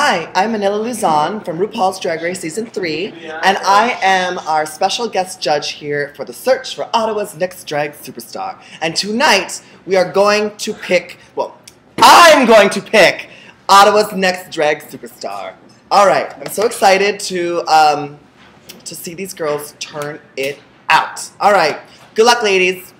Hi, I'm Manila Luzon from RuPaul's Drag Race Season 3, and I am our special guest judge here for the search for Ottawa's next drag superstar. And tonight, we are going to pick, well, I'm going to pick Ottawa's next drag superstar. All right, I'm so excited to, um, to see these girls turn it out. All right, good luck, ladies.